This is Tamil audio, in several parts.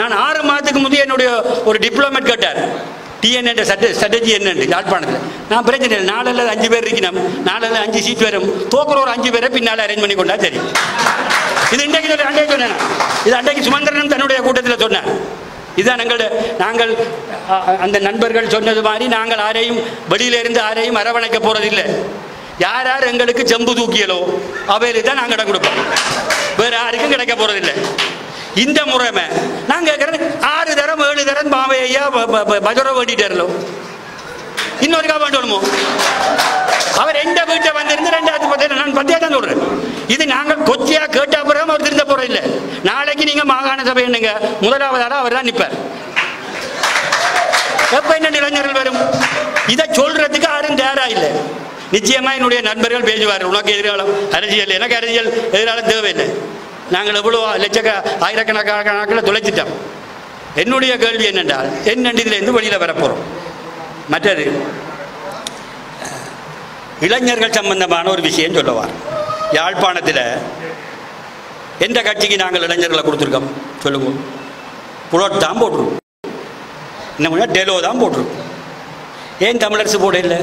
நான் ஆறு மாதத்துக்கு முந்தைய என்னுடைய ஒரு டிப்ளமேட் கேட்டார். டிஎன்ஏ சட்ட ஸ்ட்ராட்டஜி என்னன்னு யாழ்ப்பாணத்தில். நான் பிரச்சனை இல்லை. அஞ்சு பேர் இருக்கணும். நாலில் அஞ்சு சீட் வரும். தோக்குற ஒரு அஞ்சு பேரை பின்னால் அரேஞ்ச் பண்ணி கொண்டா சரி. இது இன்றைக்கு சொல்லி அன்றைக்கு சொன்னேன். இது அண்டைக்கு சுமந்திரன் தன்னுடைய கூட்டத்தில் சொன்னேன் இதுதான் எங்களுடைய நாங்கள் அந்த நண்பர்கள் சொன்னது மாதிரி நாங்கள் யாரையும் வெளியில இருந்து யாரையும் அரவணைக்க போகிறதில்லை யார் யார் எங்களுக்கு செம்பு தூக்கியலோ அவையில தான் நாங்கள் இடம் கொடுப்போம். வேறு யாருக்கும் கிடைக்க போகிறதில்லை இந்த முறைமை. நான் கேட்குறேன் ஆறு தரம் ஏழு தரம் பாவையா பஜர வேண்டிட்டாரோ இன்னொருக்கா வேண்டணுமோ அவர் எந்த வீட்டை வந்திருந்து ரெண்டாயிரத்தி பத்து நான் பத்தியா தான் சொல்றேன். இது நாங்கள் கொச்சியா கேட்டா பிறகு அவர் திருந்த போற இல்லை. நாளைக்கு நீங்க மாகாண சபை என்னங்க? முதலாவதாக அவர் தான் நிற்பார் எப்ப என்ன இளைஞர்கள் வரும்? இதை சொல்றதுக்கு யாரும் தயாரா இல்லை. நிச்சயமா என்னுடைய நண்பர்கள் பேசுவார் உனக்கு எதிராளம் அரசியல் எனக்கு அரசியல் எதிராளம் தேவையில்லை. நாங்கள் எவ்வளோ லட்சக்க ஆயிரக்கணக்கான கணக்கில் தொலைச்சிட்டோம். என்னுடைய கேள்வி என்னென்றால் என்னென்று இதிலேருந்து வெளியில் வரப்போகிறோம் மற்றது இளைஞர்கள் சம்பந்தமான ஒரு விஷயம் சொல்லவார். யாழ்ப்பாணத்தில் எந்த கட்சிக்கு நாங்கள் இளைஞர்களை கொடுத்துருக்கோம்? சொல்லுங்க. புலோட் தான் போட்டிருக்கோம். இன்னும் டெலோ தான் போட்டிருக்கோம். ஏன் தமிழரசு போட இல்லை?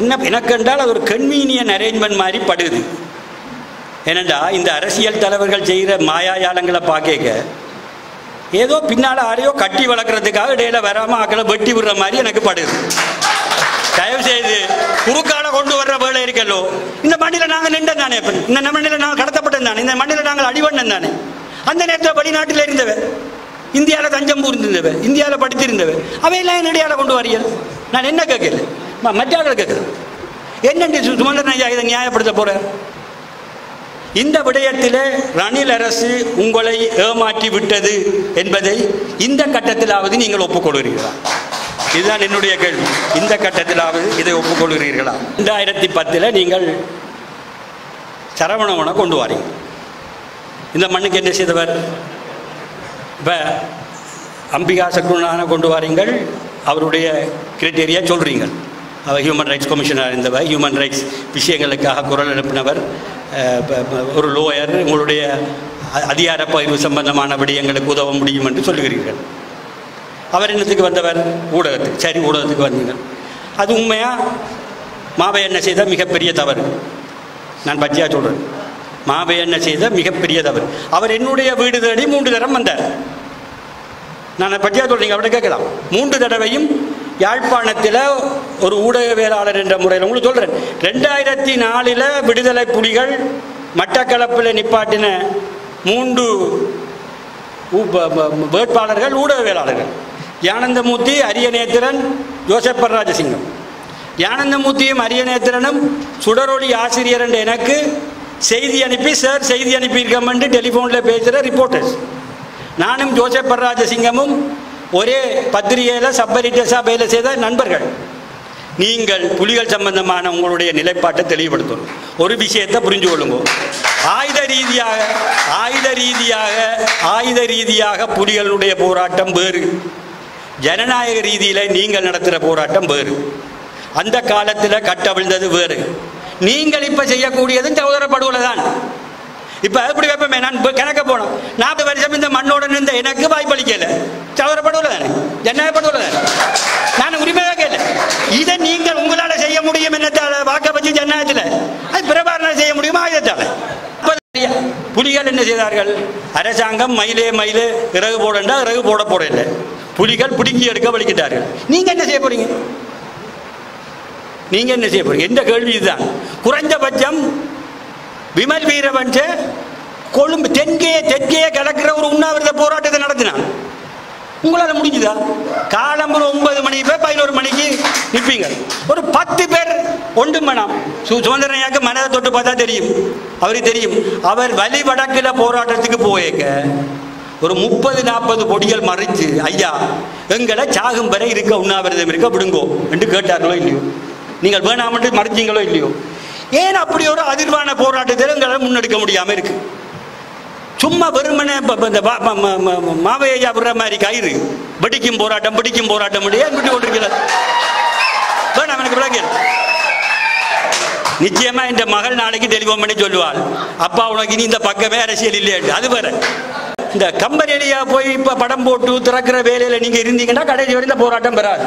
என்ன எனக்கு என்றால் அது ஒரு கன்வீனியன் அரேஞ்ச்மெண்ட் மாதிரி படுது. ஏனெண்டா இந்த அரசியல் தலைவர்கள் செய்கிற மாயாஜாலங்களை பார்க்க ஏதோ பின்னால் ஆரையோ கட்டி வளர்க்குறதுக்காக இடையில வராமல் ஆக்களை வெட்டி விடுற மாதிரி எனக்கு படுது. தயவு செய்து குறுக்கால கொண்டு வர்ற வேலை இருக்கல்லோ. இந்த மண்ணில் நாங்கள் நின்றோம் தானே இந்த மண்ணில் நாங்கள் கடத்தப்பட்டோம் தானே? இந்த மண்ணில் நாங்கள் அடிவண்ணம் தானே? அந்த நேரத்தில் வெளிநாட்டில் இருந்தவ இந்தியாவில் தஞ்சம் இருந்தவ இந்தியாவில் படித்திருந்தவ அவையெல்லாம் என்னடியால கொண்டு வரீர்கள் நான் என்ன கேட்கல மற்ற ஆளுகள் கேட்குறேன் என்னென்று சு- சுமந்திரன் ஐயா இதை நியாயப்படுத்த போகிறேன் இந்த விடயத்திலே ரணில் அரசு உங்களை ஏமாற்றி விட்டது என்பதை இந்த கட்டத்திலாவது நீங்கள் ஒப்புக்கொள்கிறீர்களா? இதுதான் என்னுடைய கேள்வி. இந்த கட்டத்திலாவது இதை ஒப்புக்கொள்கிறீர்களா? ரெண்டாயிரத்தி பத்தில் நீங்கள் சரவணவனை கொண்டு வாரீங்க. இந்த மண்ணுக்கு என்ன செய்தவர்? இப்போ அம்பிகா சக்குனான கொண்டு வாரீங்கள். அவருடைய கிரைட்டீரியா சொல்கிறீங்க அவர் ஹியூமன் ரைட்ஸ் கமிஷனர் இருந்தவர். ஹியூமன் ரைட்ஸ் விஷயங்களுக்காக குரல் எழுப்பினவர் ஒரு லோயர் உங்களுடைய அதிகார பகிர்வு சம்பந்தமான விடயங்களுக்கு உதவ முடியும் என்று சொல்லுகிறீர்கள். அவர் என்னத்துக்கு வந்தவர்? ஊடகத்துக்கு. சரி ஊடகத்துக்கு வந்தீங்க. அது உண்மையாக மாவை என்ன செய்த மிகப்பெரிய தவறு. நான் பச்சையா சொல்கிறேன் மாவை என்ன செய்த மிகப்பெரிய தவறு. அவர் என்னுடைய வீடு தேடி மூன்று தரம் வந்தார். நான் பற்றியா சொல்கிறீங்க அவர்கிட்ட கேட்கலாம். மூன்று தடவையும் யாழ்ப்பாணத்தில் ஒரு ஊடகவியலாளர் என்ற முறையில் உங்களுக்கு சொல்கிறேன் ரெண்டாயிரத்தி நாலில் விடுதலை புலிகள் மட்டக்களப்பில் நிப்பாட்டின மூன்று வேட்பாளர்கள் ஊடகவியலாளர்கள். யானந்தமூர்த்தி அரியநேத்திரன் ஜோசப்பர் ராஜசிங்கம் யானந்தமூர்த்தியும் அரியநேத்திரனும் சுடரொளி ஆசிரியர் என்ற எனக்கு செய்தி அனுப்பி சார் செய்தி அனுப்பியிருக்கோம்னு டெலிஃபோனில் பேசுகிற ரிப்போர்ட்டர்ஸ் நானும் ஜோசப் ராஜசிங்கமும் ஒரே பத்திரிகையில் சப்பரிட்ட சபையில் செய்த நண்பர்கள். நீங்கள் புலிகள் சம்பந்தமான உங்களுடைய நிலைப்பாட்டை தெளிவுபடுத்தணும். ஒரு விஷயத்தை புரிஞ்சு கொள்ளுங்க. ஆயுத ரீதியாக ஆயுத ரீதியாக ஆயுத ரீதியாக புலிகளுடைய போராட்டம் வேறு. ஜனநாயக ரீதியில் நீங்கள் நடத்துகிற போராட்டம் வேறு. அந்த காலத்தில் கட்டவிழ்ந்தது வேறு. நீங்கள் இப்போ செய்யக்கூடியதும் சகோதர படுகொலை தான் இப்போ எப்படி வைப்போமே? நான் இப்போ போனோம் நாற்பது வருஷம் இந்த மண்ணோட இருந்த எனக்கு வாய்ப்பளிக்கல. சவரப்படுவில் தானே? ஜனநாயக தானே? நான் உரிமையாக கேட்கல இதை நீங்கள் உங்களால் செய்ய முடியும் என்னத்தால? வாக்க வச்சு ஜனநாயகத்தில். அது பிரபாரணம் செய்ய முடியுமா? ஆயுதத்தால். புலிகள் என்ன செய்தார்கள்? அரசாங்கம் மயிலே மயிலே இறகு போடண்டா இறகு போட போடல புலிகள் பிடுங்கி எடுக்க வலிக்கிட்டார்கள் நீங்க என்ன செய்ய போறீங்க? நீங்க என்ன செய்ய போறீங்க? எந்த கேள்வி இதுதான்? குறைந்தபட்சம் விமல் வீரவன்ச கொழும்பு தென்கே தெற்கே கிடக்கிற ஒரு உண்ணாவிரத போராட்டத்தை நடத்தினான். உங்களால் முடிஞ்சுதா? காலம்பரம் ஒன்பது மணி போய் பதினோரு மணிக்கு நிற்பீங்க. ஒரு பத்து பேர் ஒன்று மனம் சு சுதந்திரனையாக்கு மனதை தொட்டு பார்த்தா தெரியும். அவருக்கு தெரியும். அவர் வலி வடக்கில் போராட்டத்துக்கு போயேக்க. ஒரு முப்பது நாற்பது பொடிகள் மறைச்சு ஐயா எங்களை சாகும் வரை இருக்க உண்ணாவிரதம் இருக்க விடுங்கோ. என்று கேட்டார்களோ இல்லையோ? நீங்கள் வேணாமட்டு மறைச்சிங்களோ இல்லையோ? ஏன் அப்படி ஒரு அதிர்வான போராட்டத்தில் எங்களால் முன்னெடுக்க முடியாமல் இருக்கு? சும்மா வெறுமனே இந்த மாவையா விடுற மாதிரி கயிறு. வெடிக்கும் போராட்டம் பிடிக்கும் போராட்டம் ஏன் விட்டு கொண்டிருக்கிறார் வேணாம் எனக்கு விளக்கல் நிச்சயமா இந்த மகள் நாளைக்கு டெலிஃபோன் பண்ணி சொல்லுவாள். அப்பா உனக்கு இனி இந்த பக்கமே அரசியல் இல்லையா அது வேற. இந்த கம்பெனியா போய் இப்போ படம் போட்டு திறக்கிற வேலையில் நீங்கள் இருந்தீங்கன்னா கடைசி வரை இந்த போராட்டம் வராது.